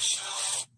show.